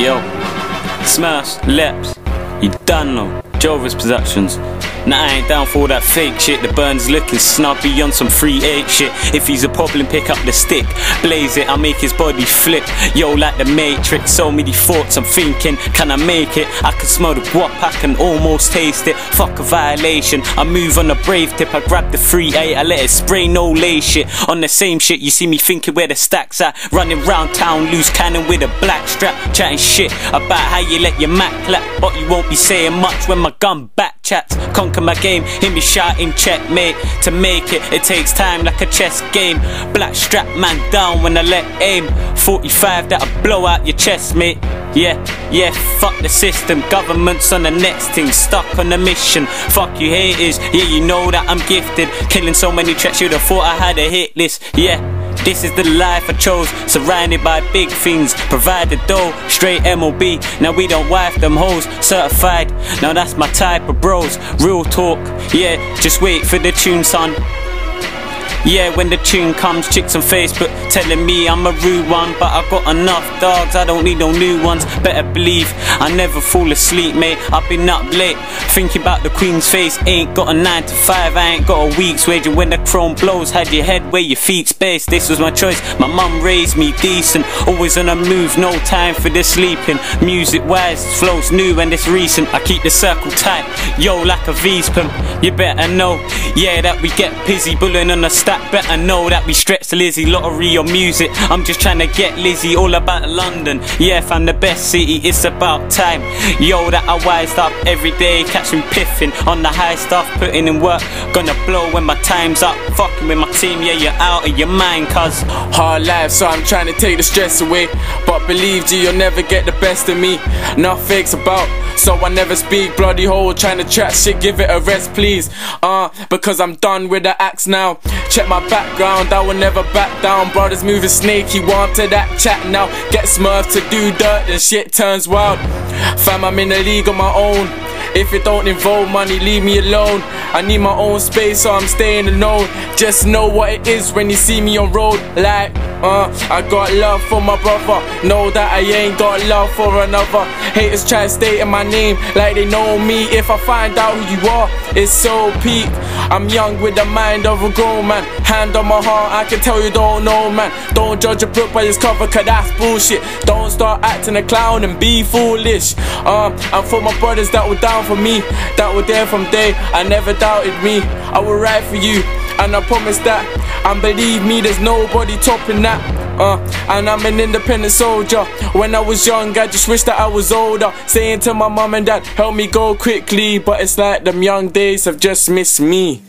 Yo, Smash, Leppz, you done know. Jovis Productions. Nah, I ain't down for all that fake shit. The burns looking snubby on some free eight shit. If he's a problem, pick up the stick. Blaze it, I'll make his body flip. Yo, like the Matrix, so many thoughts I'm thinking. Can I make it? I can smell the guap, I can almost taste it. Fuck a violation. I move on a brave tip, I grab the free eight, I let it spray, no lay shit. On the same shit, you see me thinking where the stacks at. Running round town, loose cannon with a black strap. Chatting shit about how you let your Mac clap. But you won't be saying much when my gun back chats. Conquer my game, hear me shouting checkmate. To make it, it takes time like a chess game. Black strap man down when I let aim. 45 that'll blow out your chest, mate. Yeah, yeah, fuck the system. Government's on the next thing, stuck on a mission. Fuck you haters, yeah, you know that I'm gifted. Killing so many tracks, you'd have thought I had a hit list. Yeah. This is the life I chose, surrounded by big things. Provide the dough, straight MOB. Now we don't wife them hoes, certified. Now that's my type of bros. Real talk, yeah, just wait for the tune, son. Yeah, when the tune comes, chicks on Facebook telling me I'm a rude one, but I got enough dogs, I don't need no new ones. Better believe I never fall asleep, mate. I've been up late, thinking about the Queen's face. Ain't got a 9 to 5, I ain't got a week's wage. And when the chrome blows, had your head where your feet's based. This was my choice. My mum raised me decent, always on a move, no time for the sleeping. Music wise, flows new and it's recent. I keep the circle tight, yo, like a V's. You better know, yeah, that we get busy bullying on the stack. Better know that we stretch Lizzie, lottery or music. I'm just trying to get Lizzie all about London. Yeah, if I'm the best city, it's about time. Yo, that I wised up every day, catching piffing on the high stuff, putting in work. Gonna blow when my time's up. Fucking with my team, yeah, you're out of your mind, cuz. Hard life, so I'm trying to take the stress away. But believe you, you'll never get the best of me. Not fakes about, so I never speak. Bloody hole, trying to chat shit, give it a rest, please. Uh, because I'm done with the axe now. Check my background, I will never back down. Brothers moving snaky, want to that chat now. Get smurfed to do dirt, and shit turns wild. Fam, I'm in a league on my own. If it don't involve money, leave me alone. I need my own space, so I'm staying alone. Just know what it is when you see me on road. Like, uh, I got love for my brother. Know that I ain't got love for another. Haters try in my name like they know me. If I find out who you are, it's so peak. I'm young with the mind of a grown man. Hand on my heart, I can tell you don't know, man. Don't judge a book by its cover, cause that's bullshit. Don't start acting a clown and be foolish. Um, and for my brothers that were down for me, that were there from day, I never doubted me. I will ride for you, and I promise that. And believe me, there's nobody topping that. Uh, and I'm an independent soldier. When I was young, I just wish that I was older. Saying to my mom and dad, help me go quickly. But it's like them young days have just missed me.